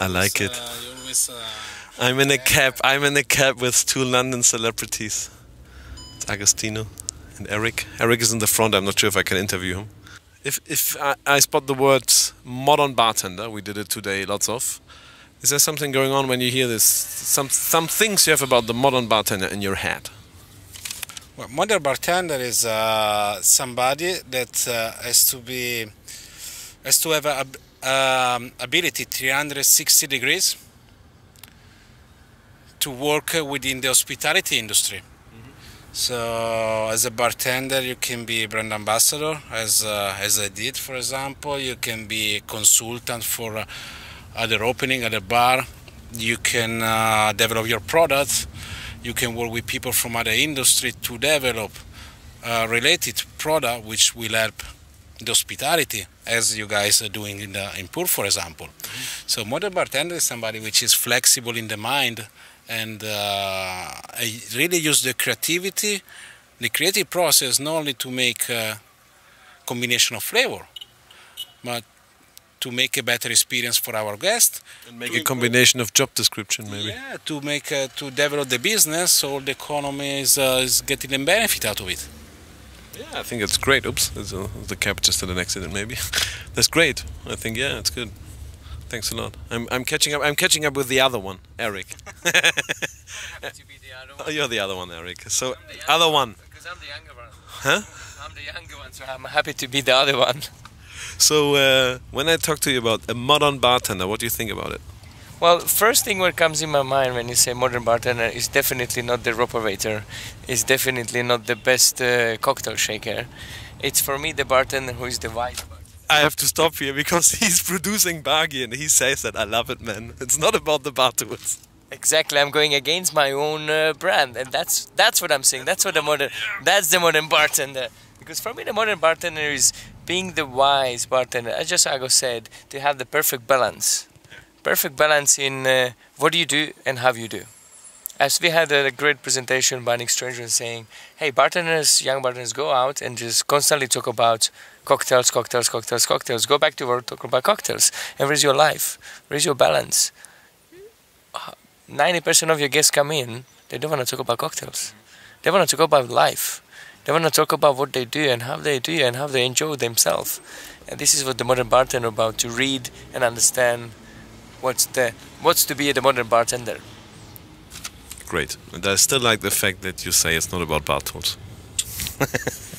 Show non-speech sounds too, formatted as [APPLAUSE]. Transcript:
I like it. I'm in a cab. I'm in a cab with two London celebrities. It's Agostino and Erik. Erik is in the front. I'm not sure if I can interview him. If if I, I spot the words modern bartender, we did it today. Lots of. Is there something going on when you hear this? Some some things you have about the modern bartender in your head. Well, modern bartender is uh, somebody that uh, has to be has to have a, um, ability 360 degrees to work within the hospitality industry. So, as a bartender, you can be brand ambassador, as uh, as I did, for example. You can be a consultant for uh, other opening at a bar. You can uh, develop your product. You can work with people from other industry to develop uh, related product, which will help the hospitality, as you guys are doing in the in P(OUR), for example. Mm-hmm. So, modern bartender is somebody which is flexible in the mind and uh, really use the creativity, the creative process not only to make a combination of flavor, but to make a better experience for our guests. And make a combination of job description, maybe. Yeah, to make uh, to develop the business, so the economy is, uh, is getting the benefit out of it. Yeah, I think it's great. Oops, a, the cab just had an accident. Maybe [LAUGHS] that's great. I think yeah, it's good. Thanks a lot. I'm, I'm catching up. I'm catching up with the other one, Erik. [LAUGHS] oh, you're the other one, Erik. So other one. Because I'm the younger one. Huh? I'm the younger one, so I'm happy to be the other one. So uh, when I talk to you about a modern bartender, what do you think about it? Well, first thing what comes in my mind when you say modern bartender is definitely not the operator. It's definitely not the best uh, cocktail shaker. It's for me the bartender who is the wise bartender. I have to stop here because [LAUGHS] he's producing Birdy and he says that I love it, man. It's not about the bar tools. Exactly, I'm going against my own uh, brand, and that's that's what I'm saying. That's what the modern, that's the modern bartender. Because for me, the modern bartender is being the wise bartender. As just Ago said, to have the perfect balance, perfect balance in uh, what do you do and how you do. As we had a great presentation by Nick Strangeway saying, "Hey, bartenders, young bartenders, go out and just constantly talk about cocktails, cocktails, cocktails, cocktails. Go back to work, talk about cocktails. And where's your life? Where's your balance? 90% of your guests come in, they don't want to talk about cocktails. They want to talk about life. They want to talk about what they do and how they do and how they enjoy themselves. And this is what the modern bartender about to read and understand what's the what's to be the modern bartender. Great. And I still like the fact that you say it's not about bar tools. [LAUGHS]